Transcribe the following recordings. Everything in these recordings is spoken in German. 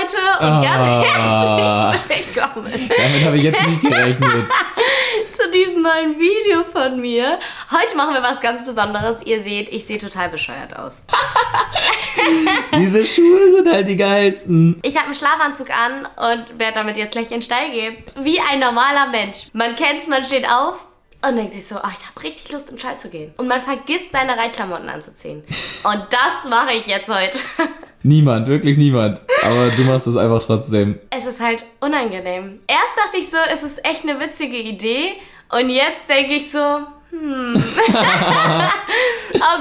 Leute und Ah. ganz herzlich willkommen Damit habe ich jetzt nicht gerechnet. zu diesem neuen Video von mir. Heute machen wir was ganz Besonderes. Ihr seht, ich sehe total bescheuert aus. Diese Schuhe sind halt die geilsten. Ich habe einen Schlafanzug an und werde damit jetzt gleich in den Stall gehen. Wie ein normaler Mensch. Man kennt's, man steht auf und denkt sich so, ach, ich habe richtig Lust, in den Stall zu gehen. Und man vergisst, seine Reitklamotten anzuziehen. Und das mache ich jetzt heute. Niemand, wirklich niemand. Aber du machst es einfach trotzdem. Es ist halt unangenehm. Erst dachte ich so, es ist echt eine witzige Idee. Und jetzt denke ich so, hm. Ob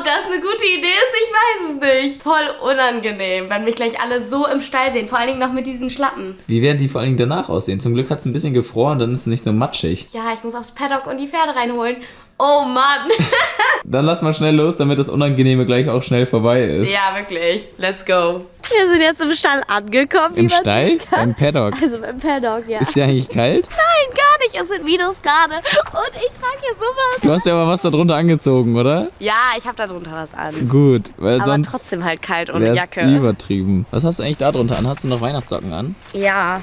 das eine gute Idee ist, ich weiß es nicht. Voll unangenehm, wenn mich gleich alle so im Stall sehen. Vor allen Dingen noch mit diesen Schlappen. Wie werden die vor allen Dingen danach aussehen? Zum Glück hat es ein bisschen gefroren, dann ist es nicht so matschig. Ja, ich muss aufs Paddock und die Pferde reinholen. Oh Mann. Dann lass mal schnell los, damit das Unangenehme gleich auch schnell vorbei ist. ja, wirklich. Let's go. Wir sind jetzt im Stall angekommen. Im Stall? Beim Paddock. Also beim Paddock, ja. Ist ja eigentlich kalt? Nein, gar nicht. Es sind Videos gerade. Und ich trage hier sowas. Du hast ja aber was darunter angezogen, oder? Ja, ich habe da drunter was an. Gut, weil Aber sonst trotzdem halt kalt ohne Jacke. übertrieben. Was hast du eigentlich da drunter an? Hast du noch Weihnachtssocken an? Ja.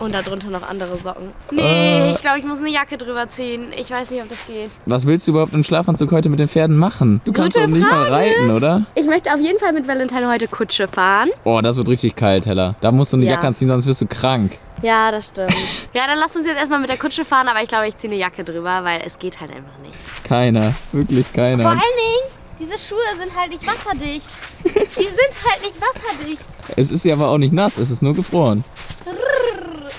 Und darunter noch andere Socken. Nee, Äh. ich glaube, ich muss eine Jacke drüber ziehen. Ich weiß nicht, ob das geht. Was willst du überhaupt im Schlafanzug heute mit den Pferden machen? Du kannst Gute doch nicht mal Frage. reiten, oder? Ich möchte auf jeden Fall mit Valentine heute Kutsche fahren. Oh, das wird richtig kalt, Hella. Da musst du eine Ja. Jacke anziehen, sonst wirst du krank. Ja, das stimmt. ja, dann lass uns jetzt erstmal mit der Kutsche fahren, aber ich glaube, ich ziehe eine Jacke drüber, weil es geht halt einfach nicht. Keiner, wirklich Vor keiner. allen Dingen, diese Schuhe sind halt nicht wasserdicht. Die sind halt nicht wasserdicht. Es ist ja aber auch nicht nass, es ist nur gefroren.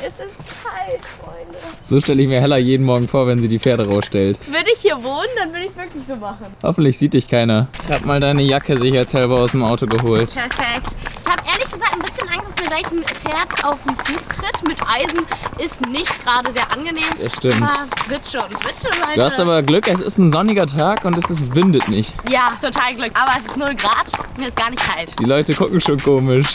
Es ist kalt, Freunde. So stelle ich mir Hella jeden Morgen vor, wenn sie die Pferde rausstellt. Würde ich hier wohnen, dann würde ich es wirklich so machen. Hoffentlich sieht dich keiner. Ich hab mal deine Jacke sicherheitshalber aus dem Auto geholt. Perfekt. Ich habe ehrlich gesagt ein bisschen Angst, dass mir gleich ein Pferd auf den Fuß tritt. Mit Eisen ist nicht gerade sehr angenehm. Das stimmt. Aber wird schon, wird schon, Leute. Du hast aber Glück, es ist ein sonniger Tag und es ist, windet nicht. Ja, total Glück. Aber es ist 0 Grad, mir ist gar nicht kalt. Die Leute gucken schon komisch.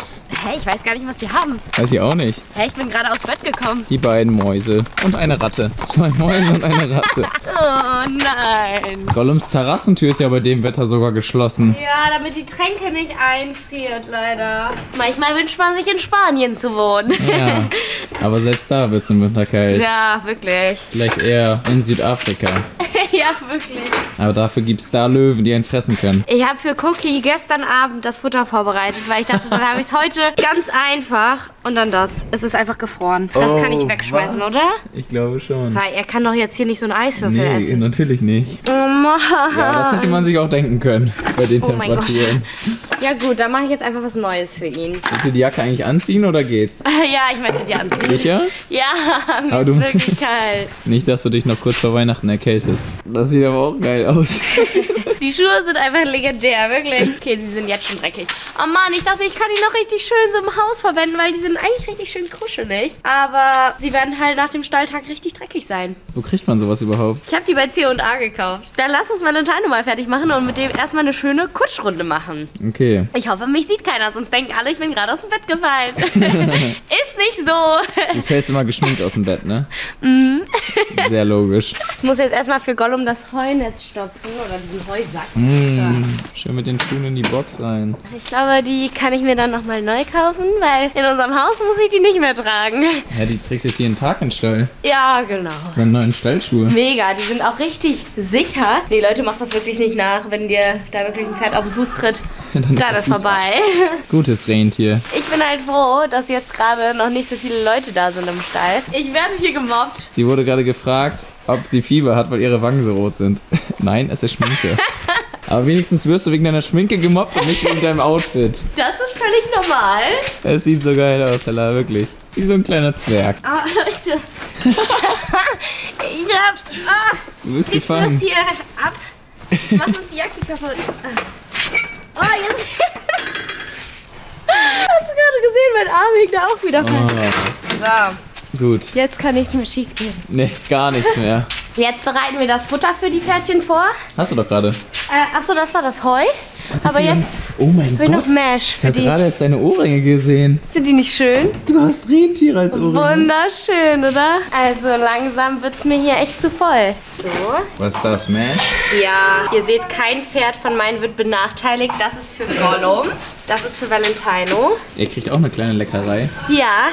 Hey, ich weiß gar nicht, was die haben. Weiß ich auch nicht. Hey, ich bin gerade aus Bett gekommen. Die beiden Mäuse und eine Ratte. Zwei Mäuse und eine Ratte. Oh nein. Gollums Terrassentür ist ja bei dem Wetter sogar geschlossen. Ja, damit die Tränke nicht einfriert, leider. Manchmal wünscht man sich in Spanien zu wohnen. Ja, aber selbst da wird es im Winter kalt. Ja, wirklich. Vielleicht eher in Südafrika. ja, wirklich. Aber dafür gibt es da Löwen, die einen fressen können. Ich habe für Cookie gestern Abend das Futter vorbereitet, weil ich dachte, dann habe ich es heute ganz einfach. Und dann das. Es ist einfach gefroren. Das kann ich wegschmeißen, oder? Ich glaube schon. Weil er kann doch jetzt hier nicht so einen Eiswürfel Nee, essen. natürlich nicht. Oh Mann. Ja, das hätte man sich auch denken können bei den Oh mein Gott. Temperaturen. Ja gut, dann mache ich jetzt einfach was Neues für ihn. Willst du die Jacke eigentlich anziehen oder geht's? Ja, ich möchte die anziehen. Sicher? Ja, mir Aber ist du- wirklich kalt. Nicht, dass du dich noch kurz vor Weihnachten erkältest. Das sieht aber auch geil aus. Die Schuhe sind einfach legendär, wirklich. Okay, sie sind jetzt schon dreckig. Oh Mann, ich dachte, ich kann die noch richtig schön so im Haus verwenden, weil die sind eigentlich richtig schön kuschelig. Aber sie werden halt nach dem Stalltag richtig dreckig sein. Wo kriegt man sowas überhaupt? Ich habe die bei C&A gekauft. Dann lass uns mal fertig machen und mit dem erstmal eine schöne Kutschrunde machen. Okay. Ich hoffe, mich sieht keiner, sonst denken alle, ich bin gerade aus dem Bett gefallen. Ist nicht so. Du fällst immer geschminkt aus dem Bett, ne? Mhm. Sehr logisch. Ich muss jetzt erstmal für Gollum das Heunetz stopfen oder diesen Heusack. Mm, schön mit den Schuhen in die Box rein. Ich glaube, die kann ich mir dann nochmal neu kaufen, weil in unserem Haus muss ich die nicht mehr tragen. Ja, die trägst jetzt jeden Tag in den Stall. Ja, genau. Deine neuen Stallschuhe. Mega, die sind auch richtig sicher. Nee, Leute, macht das wirklich nicht nach, wenn dir da wirklich ein Pferd auf den Fuß tritt. Dann ist vorbei. Gutes Rentier. Ich bin halt froh, dass jetzt gerade noch nicht so viele Leute da sind im Stall. Ich werde hier gemobbt. Sie wurde gerade gefragt, ob sie Fieber hat, weil ihre Wangen so rot sind. Nein, es ist Schminke. Aber wenigstens wirst du wegen deiner Schminke gemobbt und nicht wegen deinem Outfit. Das ist völlig normal. Es sieht so geil aus, Hella, wirklich. Wie so ein kleiner Zwerg. Aber Leute, ich hab... Ah, Du bist kriegst du das gefangen. hier ab? Mach uns die Jacke kaputt. Ah. Oh, jetzt... Hast du gerade gesehen, mein Arm hängt da auch wieder fest. Oh, So, gut. jetzt kann nichts mehr schief gehen. Nee, gar nichts mehr. Jetzt bereiten wir das Futter für die Pferdchen vor. Hast du doch gerade. Äh, achso, das war das Heu. Aber jetzt haben- Oh mein Hab ich noch Gott. Mesh Ich für habe die. gerade erst deine Ohrringe gesehen. Sind die nicht schön? Du hast Rentiere als Ohrringe. Wunderschön, oder? Also langsam wird's mir hier echt zu voll. So. Was ist das, Mesh? Ja, ihr seht, kein Pferd von meinen wird benachteiligt. Das ist für Gollum. Das ist für Valentino. Ihr kriegt auch eine kleine Leckerei. Ja,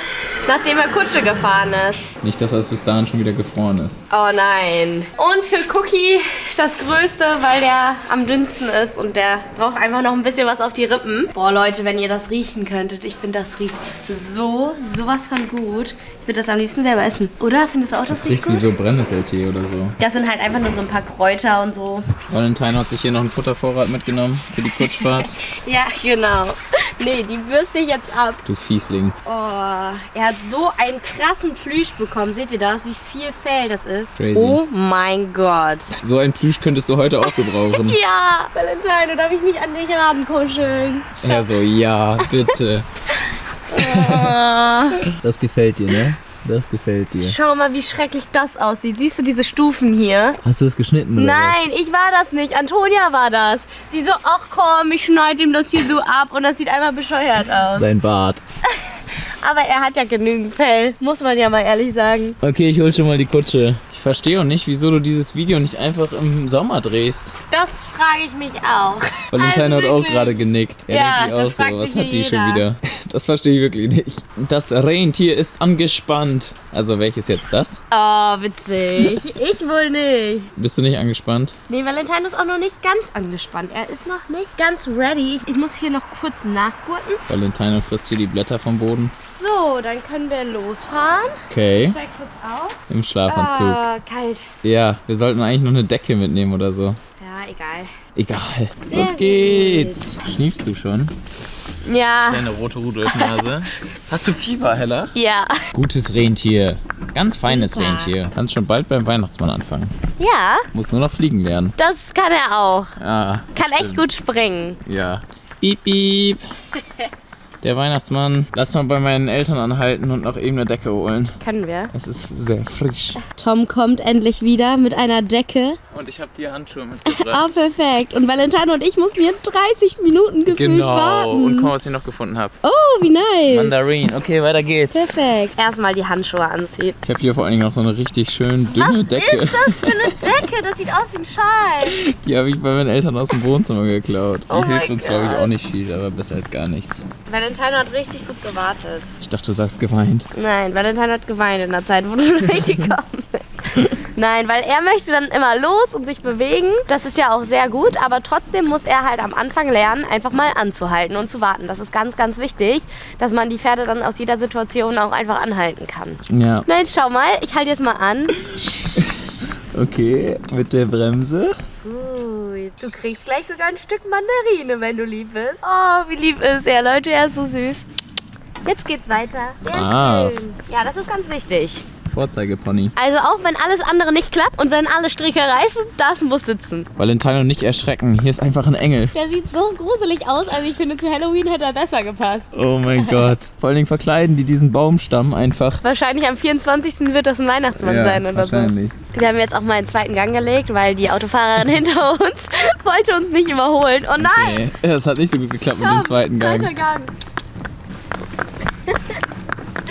nachdem er Kutsche gefahren ist. Nicht, dass das bis dahin schon wieder gefroren ist. Oh nein. Und für Cookie das Größte, weil der am dünnsten ist und der braucht einfach noch ein bisschen was auf die Rippen. Boah Leute, wenn ihr das riechen könntet, ich finde das riecht so, sowas von gut. Ich würde das am liebsten selber essen. Oder? Findest du auch, das, Das riecht riecht wie gut? so Brennnesseltee oder so. Das sind halt einfach nur so ein paar Kräuter und so. Valentine hat sich hier noch einen Futtervorrat mitgenommen für die Kutschfahrt. Ja, genau. Nee, die bürste ich jetzt ab. Du Fiesling. Oh, er hat so einen krassen Plüsch bekommen. Seht ihr das? Wie viel Fell das ist? Crazy. Oh mein Gott. So ein Plüsch könntest du heute auch gebrauchen. Ja, Valentino, darf ich mich an dich rankuscheln? So, ja, bitte. Das gefällt dir, ne? Das gefällt dir. Schau mal, wie schrecklich das aussieht. Siehst du diese Stufen hier? Hast du es geschnitten oder Nein, ich war das nicht. Antonia war das. Sie so, ach komm, ich schneide ihm das hier so ab und das sieht einfach bescheuert was? aus. Sein Bart. Aber er hat ja genügend Fell, muss man ja mal ehrlich sagen. Okay, ich hol schon mal die Kutsche. Ich verstehe auch nicht, wieso du dieses Video nicht einfach im Sommer drehst. Das frage ich mich auch. Valentine Also hat auch gerade genickt. Er Ja, denkt sich das auch so, fragt was hat die jeder. schon wieder? Das verstehe ich wirklich nicht. Das Rentier ist angespannt. Also welches jetzt das? Oh, witzig. Ich wohl nicht. Bist du nicht angespannt? Nee, Valentine ist auch noch nicht ganz angespannt. Er ist noch nicht ganz ready. Ich muss hier noch kurz nachgurten. Valentine frisst hier die Blätter vom Boden. So, dann können wir losfahren. Okay, Steig kurz auf. im Schlafanzug. Ah, kalt. Ja, wir sollten eigentlich noch eine Decke mitnehmen oder so. Ja, egal. Egal. Sehr Los gut. geht's. Schniefst du schon? Ja. Deine rote Rudolfnase. Hast du Fieber, Hella? Ja. Gutes Rentier. Ganz feines Super. Rentier. Kannst schon bald beim Weihnachtsmann anfangen. Ja, Muss nur noch fliegen lernen. das kann er auch. Ah, Kann echt gut springen. ja. Piep, piep. Der Weihnachtsmann. Lass mal bei meinen Eltern anhalten und noch eben eine Decke holen. Können wir. Das ist sehr frisch. Tom kommt endlich wieder mit einer Decke. Und ich habe dir Handschuhe mitgebracht. perfekt. Und Valentine und ich mussten hier 30 Minuten gefühlt Genau. warten. Und guck mal, was ich noch gefunden habe. oh, wie nice. Mandarin. Okay, weiter geht's. Perfekt. Erstmal die Handschuhe anziehen. Ich habe hier vor allen Dingen auch so eine richtig schön dünne Decke. ist das für eine Decke? Das sieht aus wie ein Schal. Die habe ich bei meinen Eltern aus dem Wohnzimmer geklaut. Die Oh hilft uns, glaube ich, auch nicht viel, aber besser als gar nichts. Valentine hat richtig gut gewartet. Ich dachte, du sagst geweint. Nein, Valentine hat geweint in der Zeit, wo du nicht gekommen bist. Nein, weil er möchte dann immer los und sich bewegen. Das ist ja auch sehr gut, aber trotzdem muss er halt am Anfang lernen, einfach mal anzuhalten und zu warten. Das ist ganz, ganz wichtig, dass man die Pferde dann aus jeder Situation auch einfach anhalten kann. Ja. Nein, schau mal, ich halte jetzt mal an. Okay, mit der Bremse. Gut, du kriegst gleich sogar ein Stück Mandarine, wenn du lieb bist. Oh, wie lieb ist er, Leute, er ist so süß. Jetzt geht's weiter. Sehr Ah. schön. Ja, das ist ganz wichtig. Vorzeigepony. Also auch wenn alles andere nicht klappt und wenn alle Stricke reißen, das muss sitzen. Valentino nicht erschrecken. Hier ist einfach ein Engel. Der sieht so gruselig aus, also ich finde zu Halloween hätte er besser gepasst. Oh mein Gott. Vor allen Dingen verkleiden die diesen Baumstamm einfach. Wahrscheinlich am 24. wird das ein Weihnachtsmann sein oder wahrscheinlich. so. Wir haben jetzt auch mal einen zweiten Gang gelegt, weil die Autofahrerin hinter uns wollte uns nicht überholen. Oh nein! Nee, das hat nicht so gut geklappt mit dem zweiten Zweiter Gang. Gang.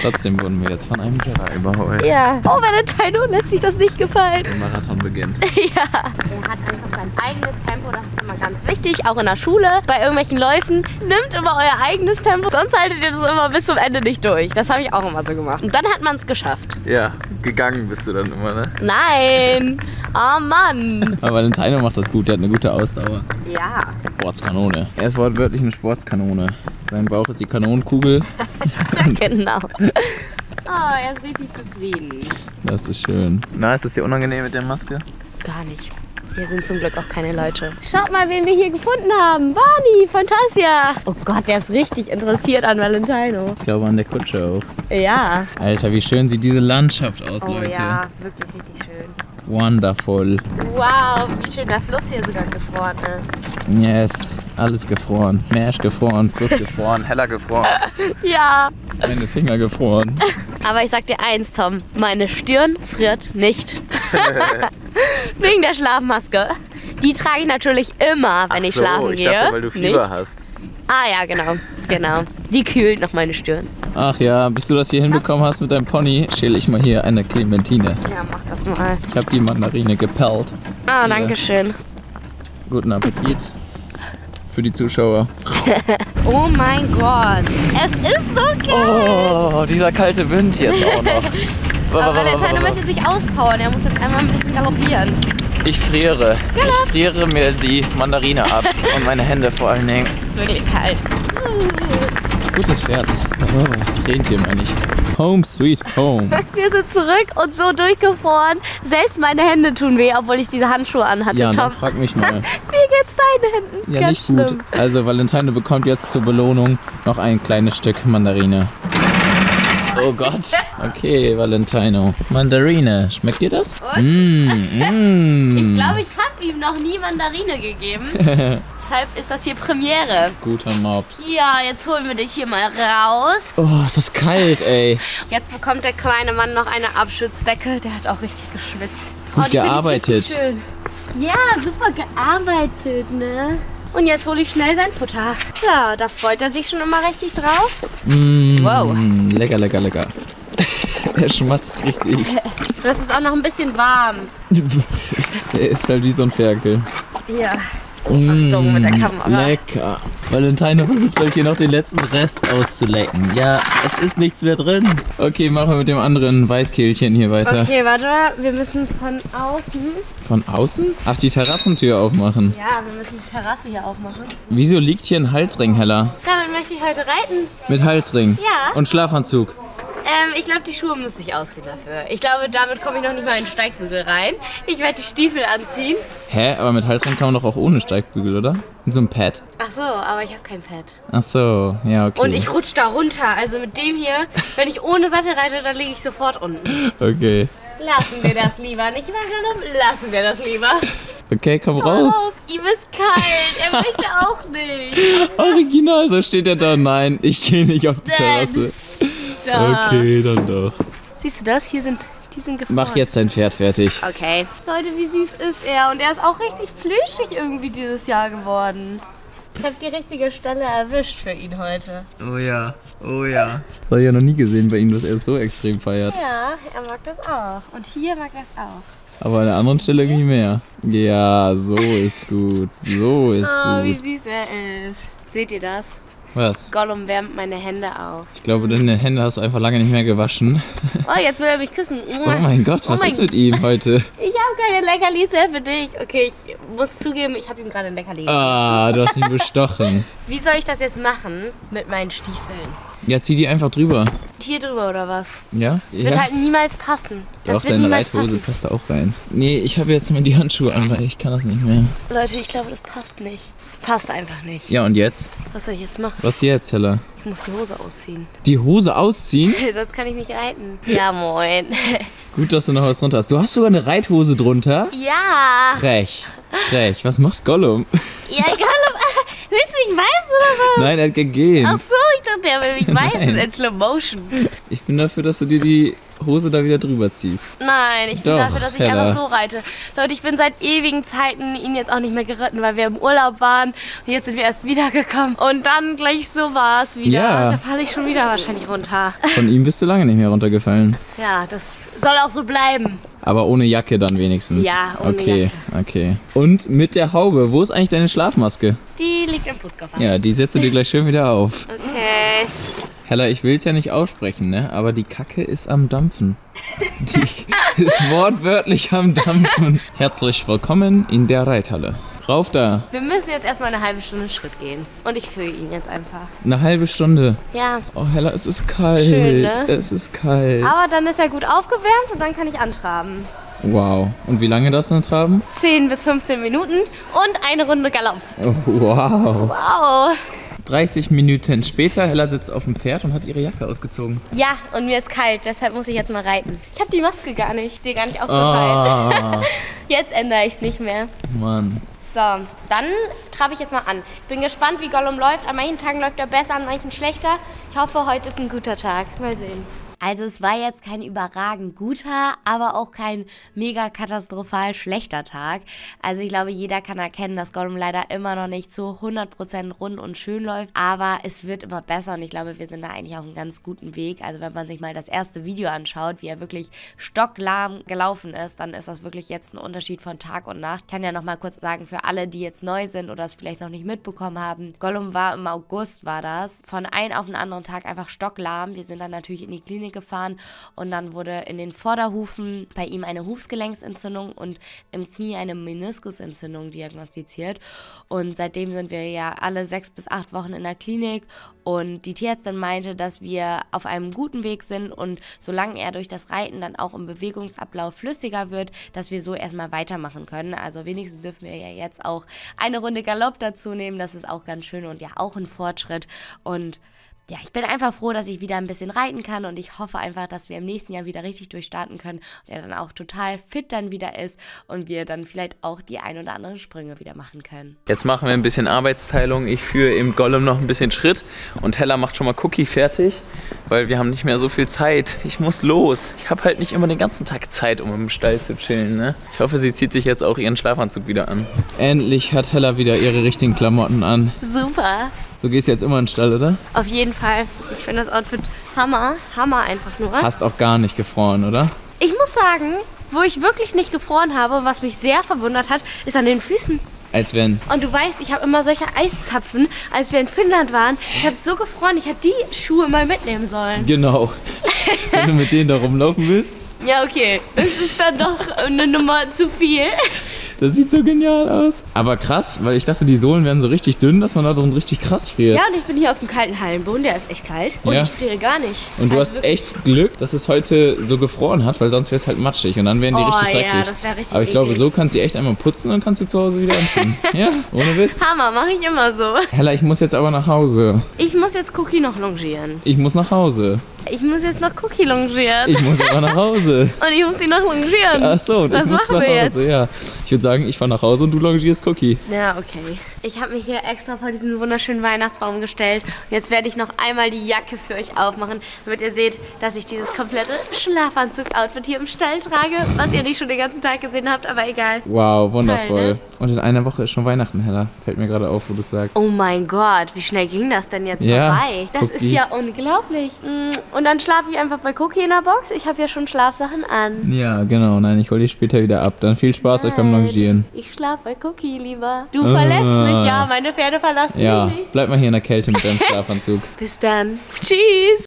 Trotzdem wurden wir jetzt von einem Jedi überholt. Ja. Oh, Valentino lässt sich das nicht gefallen. Der Marathon beginnt. Ja. Er hat einfach sein eigenes Tempo, das ist immer ganz wichtig, auch in der Schule. Bei irgendwelchen Läufen nimmt immer euer eigenes Tempo, sonst haltet ihr das immer bis zum Ende nicht durch. Das habe ich auch immer so gemacht. Und dann hat man es geschafft. Ja, gegangen bist du dann immer, ne? Nein! Oh Mann! Aber Valentino macht das gut, der hat eine gute Ausdauer. Ja. Sportskanone. Er ist wortwörtlich eine Sportskanone. Sein Bauch ist die Kanonenkugel. genau. Oh, er ist richtig zufrieden. Das ist schön. Na, ist es dir unangenehm mit der Maske? Gar nicht. Hier sind zum Glück auch keine Leute. Schaut mal, wen wir hier gefunden haben. Barney, Fantasia. Oh Gott, der ist richtig interessiert an Valentino. Ich glaube an der Kutsche auch. Ja. Alter, wie schön sieht diese Landschaft aus, Oh Leute. ja, wirklich richtig schön. Wonderful. Wow, wie schön der Fluss hier sogar gefroren ist. Yes, alles gefroren. Mesh gefroren, Fluss gefroren, heller gefroren, Ja. meine Finger gefroren. Aber ich sag dir eins, Tom. Meine Stirn friert nicht. Wegen der Schlafmaske. Die trage ich natürlich immer, wenn ich schlafen gehe. nicht. hast. Ah ja, genau. Genau. Die kühlt noch meine Stirn. Ach ja, bis du das hier hinbekommen hast mit deinem Pony, schäle ich mal hier eine Clementine. Ja, mach das mal. Ich habe die Mandarine gepellt. Ah, danke schön. Guten Appetit für die Zuschauer. Oh mein Gott. Es ist so kalt. Oh, dieser kalte Wind jetzt auch noch. Aber Valentino möchte sich auspowern. Er muss jetzt einmal ein bisschen galoppieren. Ich friere. Ich friere mir die Mandarine ab und meine Hände vor allen Dingen. Es ist wirklich kalt. Gutes Pferd. Rentier meine ich. Home sweet home. Wir sind zurück und so durchgefroren. Selbst meine Hände tun weh, obwohl ich diese Handschuhe anhatte. Ja, Tom, dann frag mich mal. wie geht's deinen Händen? Ja, Ganz nicht gut. schlimm. Also Valentine bekommt jetzt zur Belohnung noch ein kleines Stück Mandarine. Oh Gott. Okay, Valentino. Mandarine. Schmeckt dir das? Und? Mm, mm. Ich glaube, ich habe ihm noch nie Mandarine gegeben. Deshalb ist das hier Premiere. Guter Mops. Ja, jetzt holen wir dich hier mal raus. Oh, ist das kalt, ey. Jetzt bekommt der kleine Mann noch eine Abschutzdecke. Der hat auch richtig geschwitzt. Gut ich gearbeitet. Schön. Ja, super gearbeitet, ne? Und jetzt hole ich schnell sein Futter. So, da freut er sich schon immer richtig drauf. Mm, Wow. Lecker, lecker, lecker. er schmatzt richtig. Es ist auch noch ein bisschen warm. Er ist halt wie so ein Ferkel. Ja. Mm, Achtung mit der Kamera. Lecker. Valentino versucht euch hier noch den letzten Rest auszulecken. Ja, es ist nichts mehr drin. Okay, machen wir mit dem anderen Weißkehlchen hier weiter. Okay, warte mal. Wir müssen von außen. Von außen? Ach, die Terrassentür aufmachen. Ja, wir müssen die Terrasse hier aufmachen. Wieso liegt hier ein Halsring, Hella? Damit möchte ich heute reiten. Mit Halsring. Ja. Und Schlafanzug. Ähm, ich glaube, die Schuhe müsste ich ausziehen dafür. Ich glaube, damit komme ich noch nicht mal in den Steigbügel rein. Ich werde die Stiefel anziehen. Hä? Aber mit Halsring kann man doch auch ohne Steigbügel, oder? Mit so einem Pad. Ach so, aber ich habe kein Pad. Ach so, ja, okay. Und ich rutsche da runter. Also mit dem hier, wenn ich ohne Sattel reite, dann liege ich sofort unten. Okay. Lassen wir das lieber. Nicht wahr, Galopp? Lassen wir das lieber. Okay, komm raus. Raus. Ihm ist kalt. Er möchte auch nicht. Original, so steht er da. Nein, ich gehe nicht auf die. Terrasse. Da. Okay, dann doch. Siehst du das? Hier sind, die sind gefroren. Mach jetzt dein Pferd fertig. Okay. Leute, wie süß ist er? Und er ist auch richtig plüschig irgendwie dieses Jahr geworden. Ich habe die richtige Stelle erwischt für ihn heute. Oh ja, oh ja. Das habe ich ja noch nie gesehen bei ihm, dass er es so extrem feiert. Ja, er mag das auch. Und hier mag er es auch. Aber an der anderen Stelle irgendwie mehr. Ja, so ist gut. So ist Oh, wie gut. süß er ist. Seht ihr das? Was? Gollum wärmt meine Hände auf. Ich glaube, deine Hände hast du einfach lange nicht mehr gewaschen. Oh, jetzt will er mich küssen. Oh mein Gott, was Oh mein ist mit ihm heute? Ich habe keine Leckerlis mehr für dich. Okay, ich muss zugeben, ich habe ihm gerade ein Leckerli. Ah, du hast ihn bestochen. Wie soll ich das jetzt machen mit meinen Stiefeln? Ja, zieh die einfach drüber. Hier drüber oder was? Ja? Das ja? wird halt niemals passen. Das Doch, wird deine niemals Reithose passen. passt da auch rein. Nee, ich habe jetzt mal die Handschuhe an, weil ich kann das nicht mehr. Leute, ich glaube, das passt nicht. Das passt einfach nicht. Ja, und jetzt? Was soll ich jetzt machen? Was jetzt, Hella? Ich muss die Hose ausziehen. Die Hose ausziehen? Sonst kann ich nicht reiten. Ja, moin. Gut, dass du noch was drunter hast. Du hast sogar eine Reithose drunter? ja. Frech. Frech. Was macht Gollum? Ja, ob- Willst du mich weißen oder was? Nein, er hat gegeben. Ach so, der will mich weißen Nein. in Slow Motion. Ich bin dafür, dass du dir die Hose da wieder drüber ziehst. Nein, ich bin Doch, dafür, dass ich Hella. einfach so reite. Leute, ich bin seit ewigen Zeiten ihn jetzt auch nicht mehr geritten, weil wir im Urlaub waren. Und jetzt sind wir erst wiedergekommen. Und dann gleich so war es wieder. Ja. Da falle ich schon wieder wahrscheinlich runter. Von ihm bist du lange nicht mehr runtergefallen. Ja, das soll auch so bleiben. Aber ohne Jacke dann wenigstens. Ja, ohne okay, Okay, Und mit der Haube. Wo ist eigentlich deine Schlafmaske? Die liegt im Putzkoffer. Ja, die setzt du dir gleich schön wieder auf. Okay. Hella, ich will es ja nicht aussprechen, ne? Aber die Kacke ist am Dampfen. Die ist wortwörtlich am Dampfen. Herzlich willkommen in der Reithalle. Rauf da. Wir müssen jetzt erstmal eine halbe Stunde Schritt gehen. Und ich fühle ihn jetzt einfach. Eine halbe Stunde. Ja. Oh, Hella, es ist kalt. Schön, ne? Es ist kalt. Aber dann ist er gut aufgewärmt und dann kann ich antraben. Wow. Und wie lange das denn traben? 10 bis 15 Minuten und eine Runde Galopp. Oh, wow. Wow. 30 Minuten später, Hella sitzt auf dem Pferd und hat ihre Jacke ausgezogen. Ja, und mir ist kalt, deshalb muss ich jetzt mal reiten. Ich habe die Maske gar nicht. Ist dir gar nicht aufgefallen. Ah, Jetzt ändere ich es nicht mehr. Mann. So, dann trabe ich jetzt mal an. Ich bin gespannt, wie Gollum läuft. An manchen Tagen läuft er besser, an manchen schlechter. Ich hoffe, heute ist ein guter Tag. Mal sehen. Also es war jetzt kein überragend guter, aber auch kein mega katastrophal schlechter Tag. Also ich glaube, jeder kann erkennen, dass Gollum leider immer noch nicht so 100% rund und schön läuft, aber es wird immer besser und ich glaube, wir sind da eigentlich auf einem ganz guten Weg. Also wenn man sich mal das erste Video anschaut, wie er wirklich stocklahm gelaufen ist, dann ist das wirklich jetzt ein Unterschied von Tag und Nacht. Ich kann ja noch mal kurz sagen, für alle, die jetzt neu sind oder es vielleicht noch nicht mitbekommen haben, Gollum war im August, war das, von einem auf den anderen Tag einfach stocklahm. Wir sind dann natürlich in die Klinik gefahren und dann wurde in den Vorderhufen bei ihm eine Hufsgelenksentzündung und im Knie eine Meniskusentzündung diagnostiziert. Und seitdem sind wir ja alle sechs bis acht Wochen in der Klinik und die Tierärztin meinte, dass wir auf einem guten Weg sind und solange er durch das Reiten dann auch im Bewegungsablauf flüssiger wird, dass wir so erstmal weitermachen können. Also wenigstens dürfen wir ja jetzt auch eine Runde Galopp dazu nehmen. Das ist auch ganz schön und ja auch ein Fortschritt. Und ja, ich bin einfach froh, dass ich wieder ein bisschen reiten kann und ich hoffe einfach, dass wir im nächsten Jahr wieder richtig durchstarten können und er dann auch total fit dann wieder ist und wir dann vielleicht auch die ein oder anderen Sprünge wieder machen können. Jetzt machen wir ein bisschen Arbeitsteilung. Ich führe im Gollum noch ein bisschen Schritt und Hella macht schon mal Cookie fertig, weil wir haben nicht mehr so viel Zeit. Ich muss los. Ich habe halt nicht immer den ganzen Tag Zeit, um im Stall zu chillen. Ne? Ich hoffe, sie zieht sich jetzt auch ihren Schlafanzug wieder an. Endlich hat Hella wieder ihre richtigen Klamotten an. Super. So gehst du jetzt immer in den Stall, oder? Auf jeden Fall. Ich finde das Outfit Hammer. Hammer einfach nur. Hast auch gar nicht gefroren, oder? Ich muss sagen, wo ich wirklich nicht gefroren habe und was mich sehr verwundert hat, ist an den Füßen. Als wenn. Und du weißt, ich habe immer solche Eiszapfen, als wir in Finnland waren. Ich habe so gefroren, ich habe die Schuhe mal mitnehmen sollen. Genau. wenn du mit denen da rumlaufen willst. Ja, okay. Das ist dann doch eine Nummer zu viel. Das sieht so genial aus. Aber krass, weil ich dachte, die Sohlen wären so richtig dünn, dass man da drin richtig krass friert. Ja, und ich bin hier auf dem kalten Hallenboden, der ist echt kalt. Und Ja. ich friere gar nicht. Und du Also hast wirklich- echt Glück, dass es heute so gefroren hat, weil sonst wäre es halt matschig und dann wären die Oh, richtig ja, dreckig. das wär richtig Aber ich glaube, so kannst du echt einmal putzen und kannst du zu Hause wieder anziehen. ja, ohne Witz. Hammer, mache ich immer so. Hella, ich muss jetzt aber nach Hause. Ich muss jetzt Cookie noch longieren. Ich muss nach Hause. Ich muss jetzt noch Cookie longieren. Ich muss aber nach Hause. und ich muss sie noch longieren. Ach so, muss machen wir Hause, jetzt? ja. Ich würde sagen, ich fahre nach Hause und du longierst Cookie. Ja, okay. Ich habe mich hier extra vor diesen wunderschönen Weihnachtsbaum gestellt. Und jetzt werde ich noch einmal die Jacke für euch aufmachen, damit ihr seht, dass ich dieses komplette Schlafanzug-Outfit hier im Stall trage, was ihr nicht schon den ganzen Tag gesehen habt, aber egal. Wow, wundervoll. Toll, ne? Und in einer Woche ist schon Weihnachten, Hella. Fällt mir gerade auf, wo du es sagst. Oh mein Gott, wie schnell ging das denn jetzt Ja, vorbei? Das guck ist die. ja unglaublich. Mm, Und dann schlafe ich einfach bei Cookie in der Box. Ich habe ja schon Schlafsachen an. Ja, genau. Nein, ich hole dich später wieder ab. Dann viel Spaß euch beim Nein, Longieren. Ich schlafe bei Cookie lieber. Du Ah. verlässt mich, ja. Meine Pferde verlassen Ja, mich nicht. bleib mal hier in der Kälte mit deinem Schlafanzug. Bis dann. Tschüss.